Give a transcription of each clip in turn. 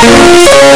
Música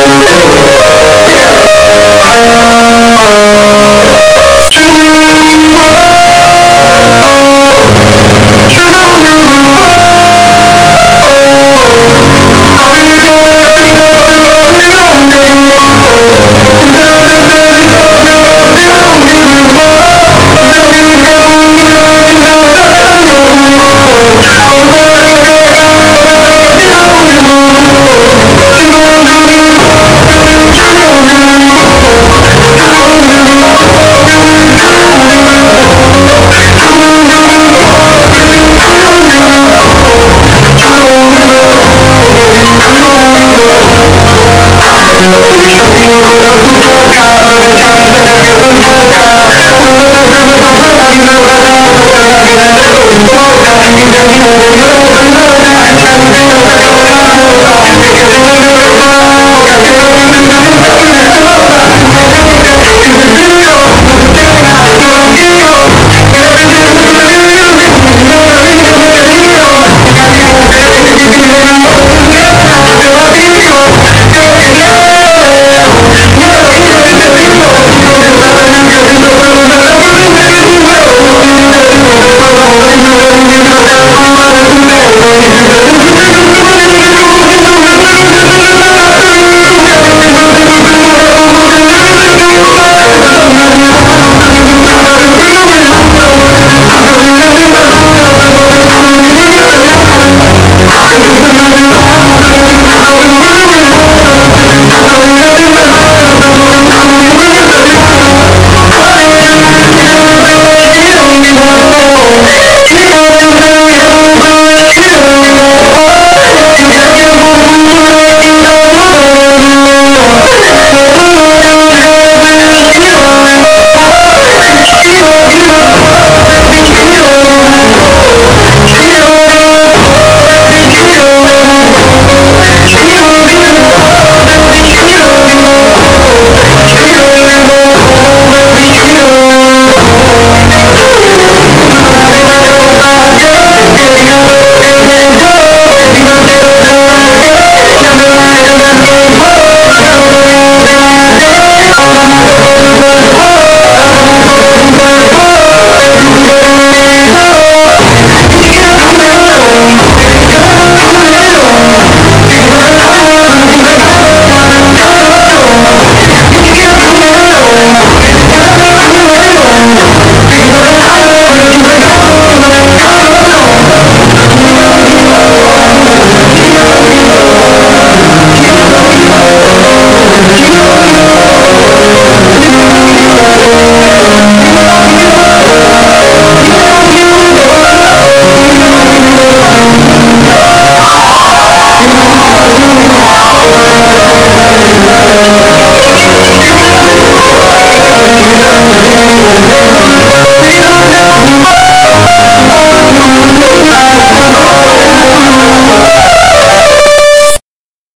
love.